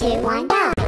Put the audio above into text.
two, one, go.